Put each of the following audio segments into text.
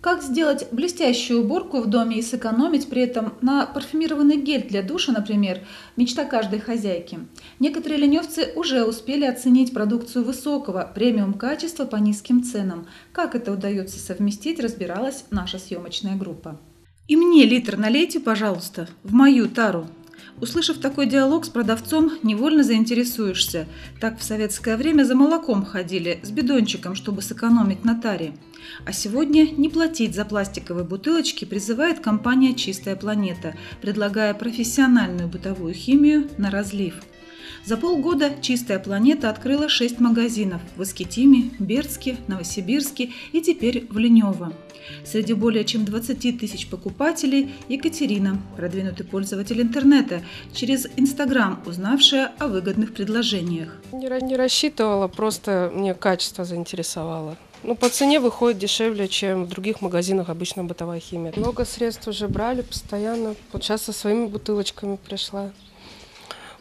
Как сделать блестящую уборку в доме и сэкономить при этом на парфюмированный гель для душа, например, мечта каждой хозяйки? Некоторые ленивцы уже успели оценить продукцию высокого, премиум качества по низким ценам. Как это удается совместить, разбиралась наша съемочная группа. И мне литр налейте, пожалуйста, в мою тару. Услышав такой диалог с продавцом, невольно заинтересуешься. Так в советское время за молоком ходили, с бидончиком, чтобы сэкономить на таре. А сегодня не платить за пластиковые бутылочки призывает компания «Чистая планета», предлагая профессиональную бытовую химию на разлив. За полгода «Чистая планета» открыла 6 магазинов в Искитиме, Бердске, Новосибирске и теперь в Линево. Среди более чем 20 тысяч покупателей Екатерина, продвинутый пользователь интернета, через Инстаграм узнавшая о выгодных предложениях. Не рассчитывала, просто мне качество заинтересовало. Ну, по цене выходит дешевле, чем в других магазинах обычно бытовая химия. Много средств уже брали постоянно. Вот сейчас со своими бутылочками пришла.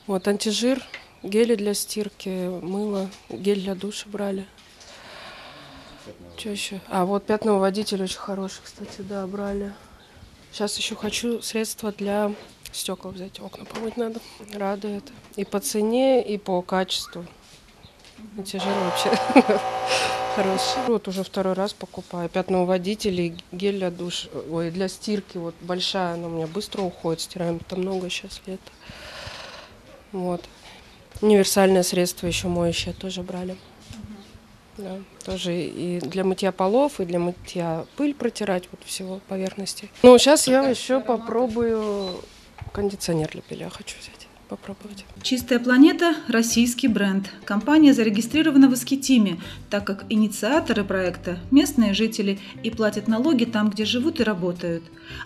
Вот антижир, гели для стирки, мыло, гель для душа брали. Что еще? А, вот пятновыводитель очень хороший, кстати, да, брали. Сейчас еще хочу средства для стекол взять. Окна помыть надо. Радует. И по цене, и по качеству. Антижир вообще хороший. Вот уже второй раз покупаю. Пятновыводитель и гель для душ, ой, для стирки. Вот большая, она у меня быстро уходит. Стираем там много сейчас лето. Вот. Универсальное средство еще моющее тоже брали. Да, тоже и для мытья полов, и для мытья пыль протирать, вот всего поверхности. Ну, сейчас я еще попробую кондиционер для белья хочу взять попробовать. «Чистая планета» – российский бренд. Компания зарегистрирована в Искитиме, так как инициаторы проекта – местные жители и платят налоги там, где живут и работают.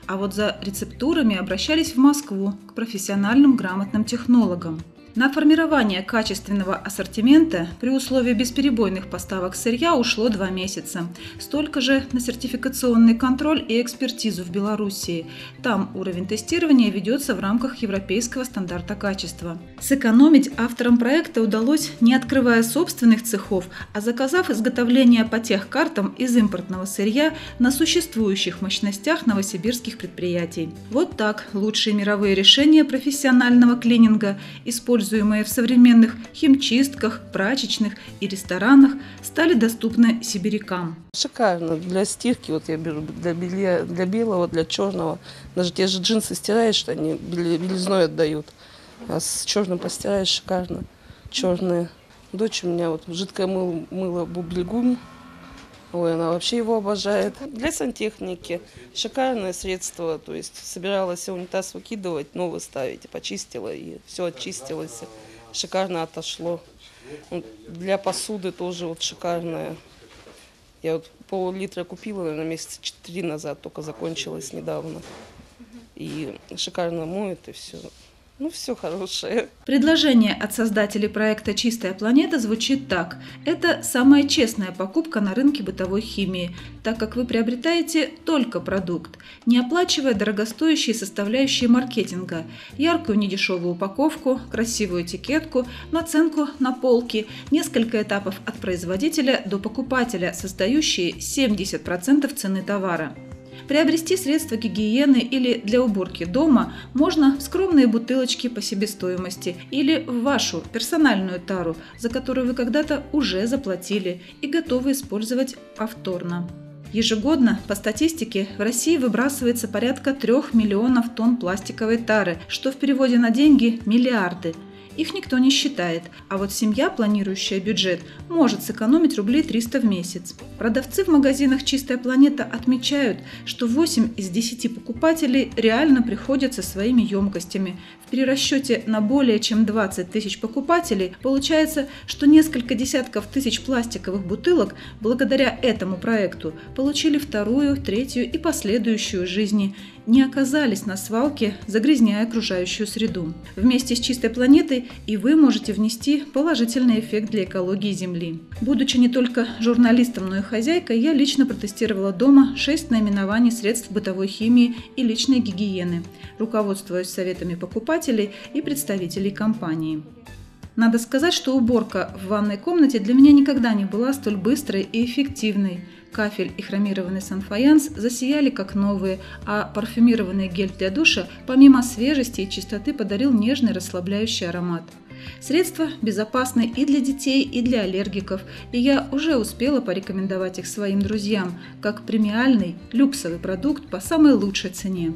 А вот за рецептурами обращались в Москву к профессиональным грамотным технологам. На формирование качественного ассортимента при условии бесперебойных поставок сырья ушло два месяца. Столько же на сертификационный контроль и экспертизу в Белоруссии. Там уровень тестирования ведется в рамках европейского стандарта качества. Сэкономить авторам проекта удалось, не открывая собственных цехов, а заказав изготовление по тех картам из импортного сырья на существующих мощностях новосибирских предприятий. Вот так лучшие мировые решения профессионального клининга используют используемые в современных химчистках, прачечных и ресторанах, стали доступны сибирякам. Шикарно. Для стирки, вот я беру для белья, для белого, для черного. Даже те же джинсы стираешь, что они белизной отдают. А с черным постираешь шикарно. Черные. Дочь у меня вот жидкое мыло, мыло бублигум Ой, она вообще его обожает. Для сантехники шикарное средство. То есть собиралась унитаз выкидывать, новый ставить. Почистила и все очистилось. Шикарно отошло. Для посуды тоже вот шикарное. Я вот пол-литра купила, наверное, месяца четыре назад, только закончилась недавно. И шикарно моет, и все. Ну, все хорошее. Предложение от создателей проекта «Чистая планета» звучит так. Это самая честная покупка на рынке бытовой химии, так как вы приобретаете только продукт, не оплачивая дорогостоящие составляющие маркетинга, яркую недешевую упаковку, красивую этикетку, наценку на полки, несколько этапов от производителя до покупателя, создающие 70% цены товара. Приобрести средства гигиены или для уборки дома можно в скромные бутылочки по себестоимости или в вашу персональную тару, за которую вы когда-то уже заплатили и готовы использовать повторно. Ежегодно, по статистике, в России выбрасывается порядка 3 миллионов тонн пластиковой тары, что в переводе на деньги – миллиарды – их никто не считает, а вот семья, планирующая бюджет, может сэкономить рублей 300 в месяц. Продавцы в магазинах «Чистая планета» отмечают, что 8 из 10 покупателей реально приходят со своими емкостями. В перерасчете на более чем 20 тысяч покупателей получается, что несколько десятков тысяч пластиковых бутылок благодаря этому проекту получили вторую, третью и последующую жизни не оказались на свалке, загрязняя окружающую среду. Вместе с чистой планетой и вы можете внести положительный эффект для экологии Земли. Будучи не только журналистом, но и хозяйкой, я лично протестировала дома 6 наименований средств бытовой химии и личной гигиены, руководствуясь советами покупателей и представителей компании. Надо сказать, что уборка в ванной комнате для меня никогда не была столь быстрой и эффективной. Кафель и хромированный санфаянс засияли как новые, а парфюмированный гель для душа помимо свежести и чистоты подарил нежный расслабляющий аромат. Средства безопасны и для детей, и для аллергиков, и я уже успела порекомендовать их своим друзьям как премиальный люксовый продукт по самой лучшей цене.